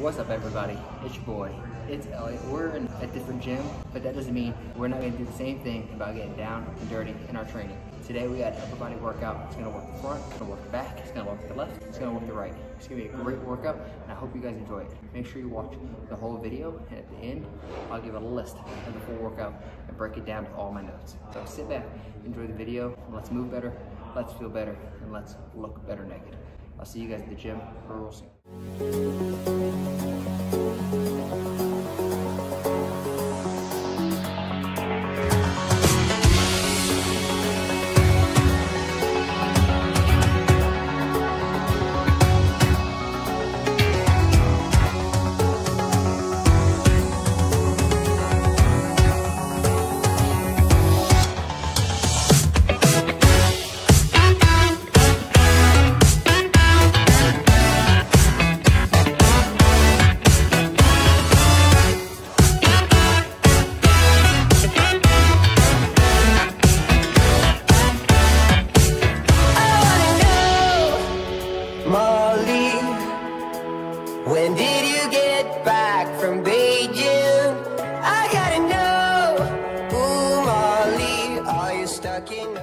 What's up everybody? It's your boy. It's Elliott. We're in a different gym, but that doesn't mean we're not gonna do the same thing about getting down and dirty in our training. Today we got an upper body workout. It's gonna work the front, it's gonna work the back, it's gonna work the left, it's gonna work the right. It's gonna be a great workout and I hope you guys enjoy it. Make sure you watch the whole video and at the end, I'll give a list of the full workout and break it down to all my notes. So sit back, enjoy the video, let's move better, let's feel better, and let's look better naked. I'll see you guys at the gym real soon. Get back from Beijing? I gotta know. Ooh, Molly, are you stuck in?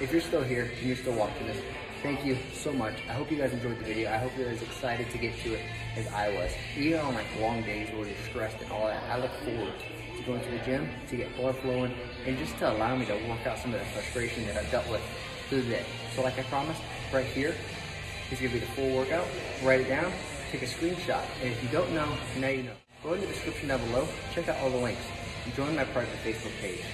If you're still here and you're still watching this, thank you so much. I hope you guys enjoyed the video. I hope you're as excited to get to it as I was. Even on like long days where you're stressed and all that, I look forward to going to the gym to get blood flowing and just to allow me to work out some of the frustration that I've dealt with through the day. So like I promised, right here is gonna be the full workout. Write it down, take a screenshot, and if you don't know, now you know. Go in the description down below, check out all the links, and join my private Facebook page.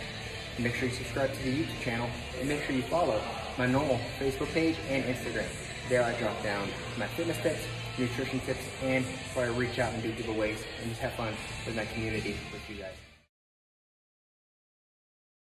Make sure you subscribe to the YouTube channel, and make sure you follow my normal Facebook page and Instagram. There I drop down my fitness tips, nutrition tips, and where I reach out and do giveaways and just have fun with my community with you guys.